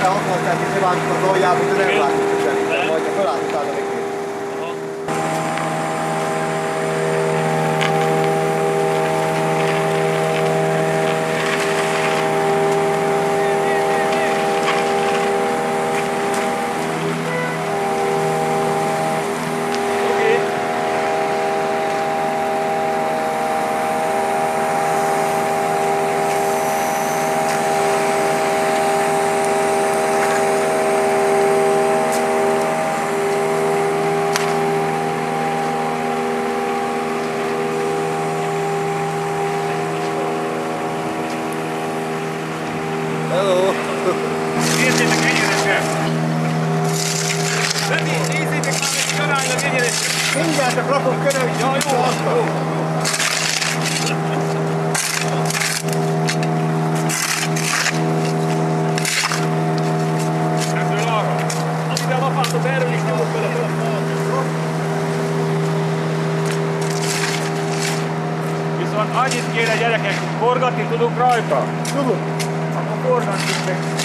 kell 60 centi, ne vágjuk az aljába, de nem vágjuk semmit. Majd a fölállt Mindjárt csak rakok körül, Ja, jó, jó. Ebből arra. Amivel lapátot erről is nyomok vele. Viszont annyit kéne gyerekek, forgatni tudunk rajta. Tudod? Akkor forgatjuk meg.